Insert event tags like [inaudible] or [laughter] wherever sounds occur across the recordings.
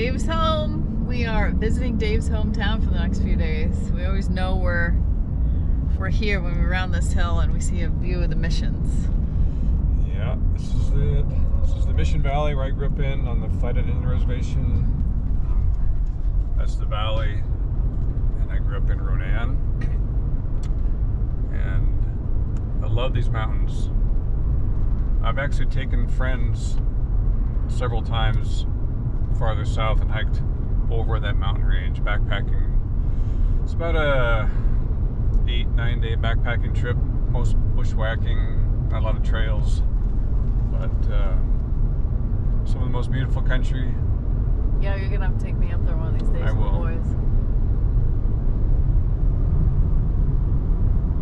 Dave's home. We are visiting Dave's hometown for the next few days. We always know we're we're here when we're around this hill and we see a view of the missions. Yeah, this is it. This is the Mission Valley where I grew up in on the Flathead Indian Reservation. That's the valley, and I grew up in Ronan. And I love these mountains. I've actually taken friends several times farther south and hiked over that mountain range backpacking. It's about a eight nine day backpacking trip. Most bushwhacking, not a lot of trails, but uh, some of the most beautiful country. Yeah, you're gonna have to take me up there one of these days I will. boys.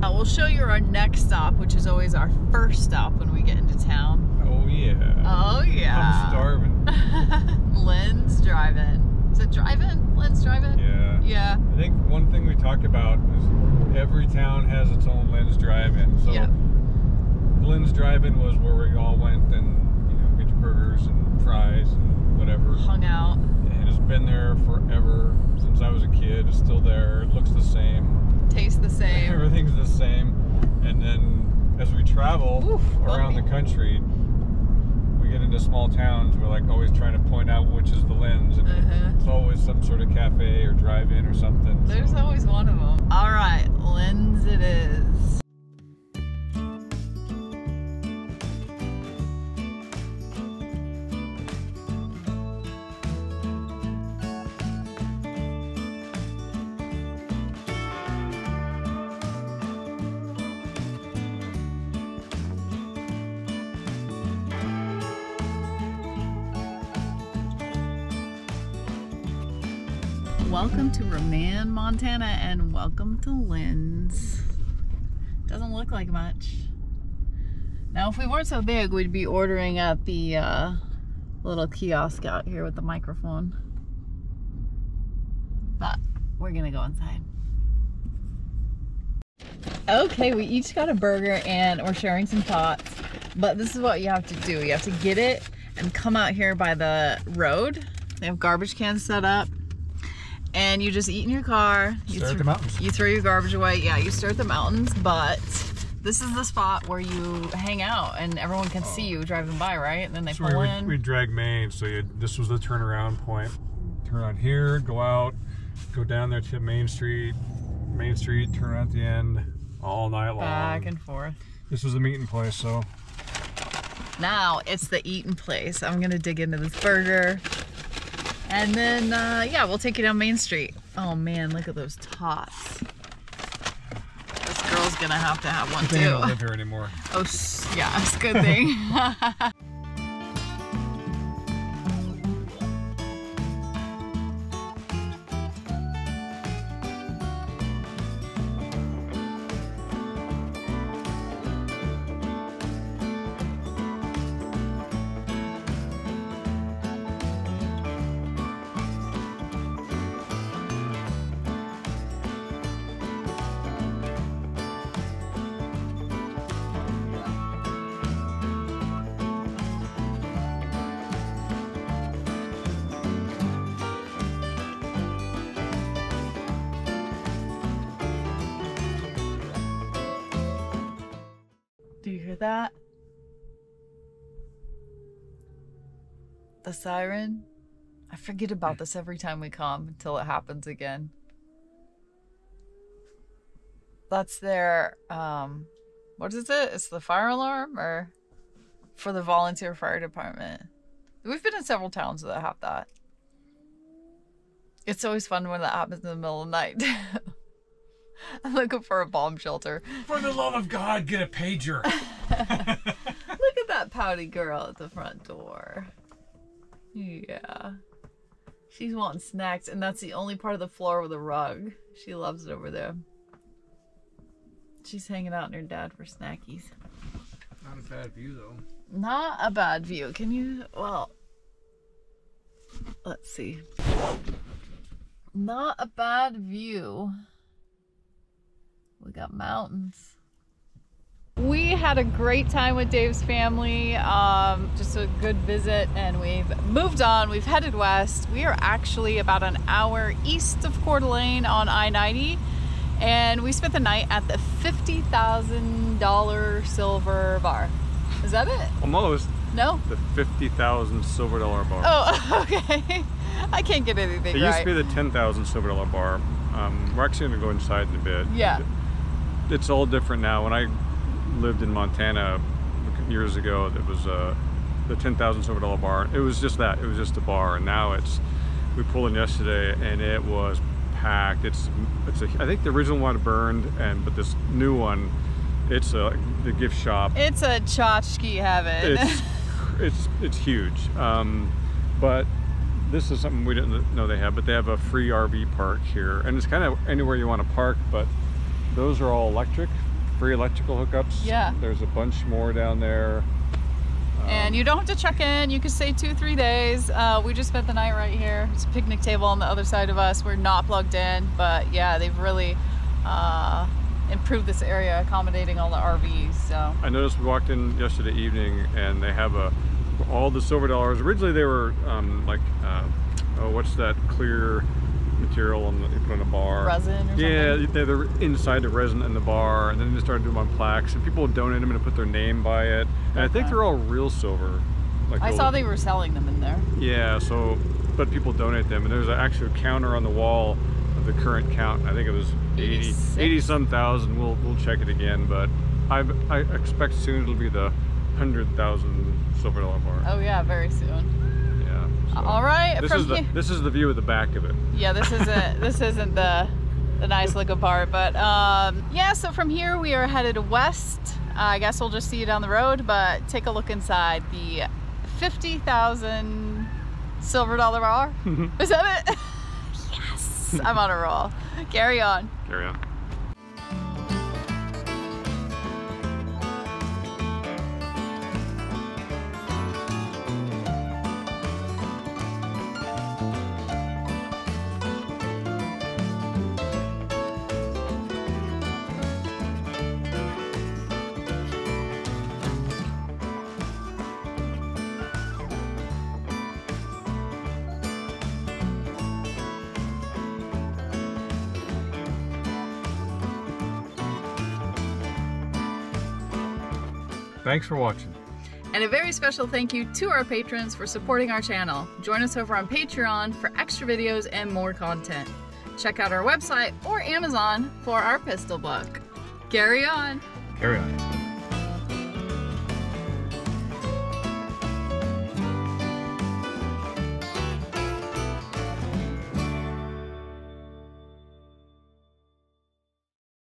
Uh, we'll show you our next stop, which is always our first stop when we get into town. Oh yeah. Oh yeah. I'm starving. [laughs] Lynn's driving. Is it driving? Lynn's driving? Yeah. Yeah. I think one thing we talked about is every town has its own Lynn's Drive-In. So Yep. Lynn's Drive-In was where we all went and you know get your burgers and fries and whatever. Hung out. And it's been there forever since I was a kid. It's still there. It looks the same. Tastes the [laughs] same. Everything's the same. And then as we travel Oof, around bumpy. the country, get into small towns. We're like always trying to point out which is the Lynn's, and Uh-huh. it's always some sort of cafe or drive-in or something. There's so. always one of them. All right, Lynn's it is. Welcome to Ronan, Montana, and welcome to Lynn's. Doesn't look like much. Now, if we weren't so big, we'd be ordering at the uh, little kiosk out here with the microphone. But we're gonna go inside. Okay, we each got a burger and we're sharing some thoughts. But this is what you have to do. You have to get it and come out here by the road. They have garbage cans set up. And you just eat in your car. You Stare at the mountains. You throw your garbage away. Yeah, you stare at the mountains, but this is the spot where you hang out and everyone can see oh. you driving by, right? And then they So pull we, in. we drag Main, so you, this was the turnaround point. Turn on here, go out, go down there to Main Street, Main Street, turn at the end, all night long. back and forth. This was the meeting place, so Now it's the eating place. I'm gonna dig into this burger. And then, uh, yeah, we'll take you down Main Street. Oh man, look at those tots. This girl's gonna have to have one too. they don't live here anymore. Oh, s- yeah, it's a good thing. [laughs] Do you hear that? The siren? I forget about this every time we come until it happens again. That's their um what is it? It's the fire alarm or for the volunteer fire department. We've been in several towns that have that. It's always fun when that happens in the middle of the night. [laughs] [laughs] I'm looking for a bomb shelter. For the love of God, get a pager. [laughs] Look at that pouty girl at the front door. Yeah. She's wanting snacks, and that's the only part of the floor with a rug. She loves it over there. She's hanging out in her dad for snackies. Not a bad view though. Not a bad view. Can you? Well, let's see. Not a bad view. We got mountains. We had a great time with Dave's family. Um, just a good visit, and we've moved on. We've headed west. We are actually about an hour east of Coeur d'Alene on I 90, and we spent the night at the $50,000 silver bar. Is that it? Almost No? the fifty thousand silver dollar bar. Oh, [laughs] okay. I can't get anything it right. used to be the ten thousand silver dollar bar. Um, we're actually going to go inside in a bit. Yeah. It's all different now. When I lived in Montana years ago, it was uh, the ten thousand silver dollar bar. It was just that. It was just a bar, and now it's. We pulled in yesterday, and it was packed. It's it's a, I think the original one burned, and but this new one, it's a the gift shop. It's a tchotchke heaven. it's [laughs] it's it's huge. Um, but this is something we didn't know they have. But they have a free RV park here, and it's kind of anywhere you want to park. But those are all electric, free electrical hookups. Yeah. There's a bunch more down there. and you don't have to check in. You can stay two, three days. Uh, we just spent the night right here. It's a picnic table on the other side of us. We're not plugged in, but yeah, they've really uh, improved this area, accommodating all the RVs. So I noticed we walked in yesterday evening, and they have a all the silver dollars. Originally, they were um, like, uh, oh, what's that clear material on the, you put on a bar? resin or Yeah, something. they're they're inside the resin in the bar, and then they started doing them on plaques, and people would donate them and put their name by it. And I think they're all real silver. Like I the saw they were selling them in there. Yeah, so but people donate them, and there's actually a counter on the wall of the current count. I think it was 80, 86? 80 some thousand. We'll we'll check it again, but I I expect soon it'll be the hundred thousand silver dollar bar. Oh yeah, very soon. All right, This is the here. this is the view of the back of it. Yeah, this isn't [laughs] this isn't the the nice looking part, but um, yeah. So from here we are headed west. Uh, I guess we'll just see you down the road, but take a look inside the fifty thousand silver dollar bar. [laughs] Is that it? [laughs] yes, I'm on a roll. Carry on. Carry on. Thanks for watching. And a very special thank you to our patrons for supporting our channel. Join us over on Patreon for extra videos and more content. Check out our website or Amazon for our pistol book. Carry on. Carry on.